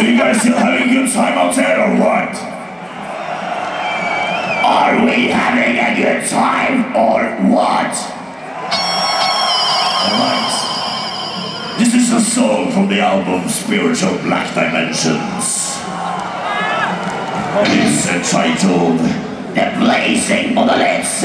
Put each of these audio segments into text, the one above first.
So you guys still having a good time out there or what? Are we having a good time or what? Alright. This is a song from the album Spiritual Black Dimensions. And it's entitled The Blazing Monoliths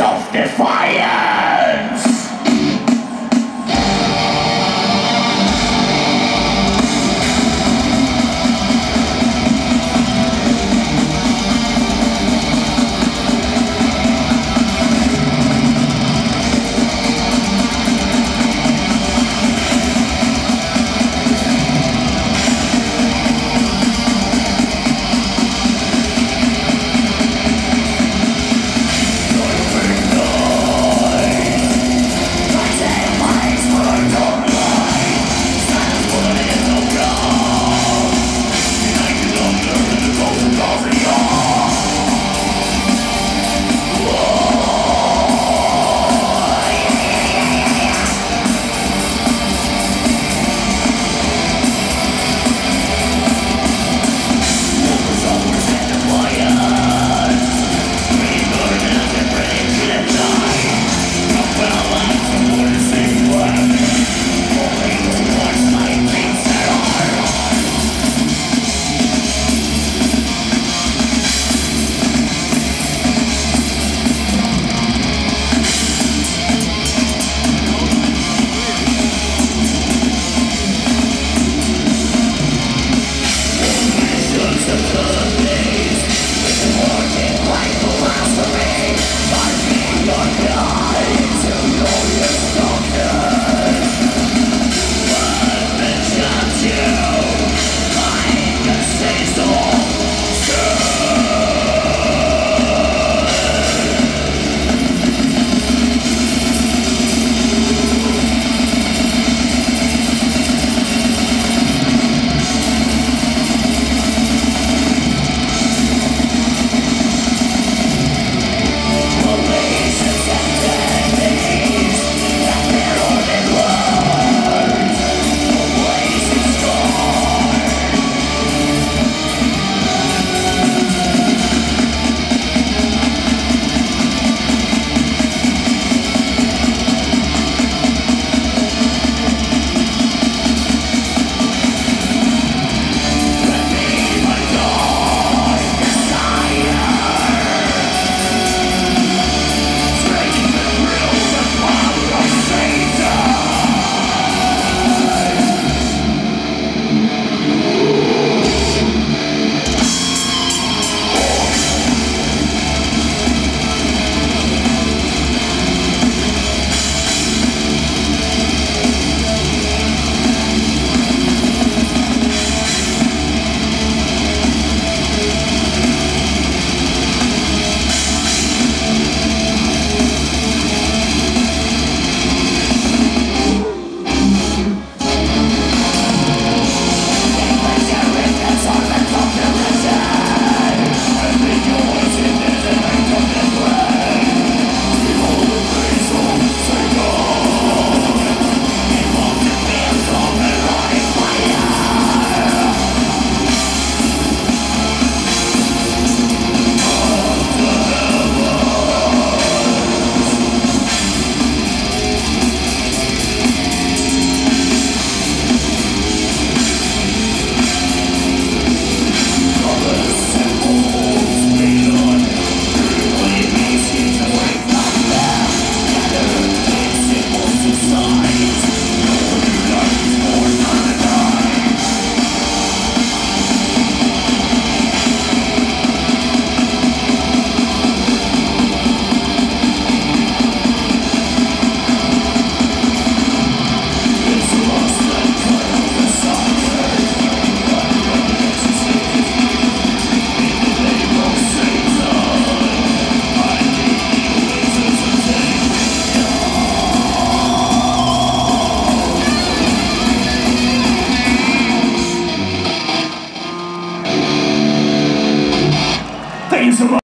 Praise the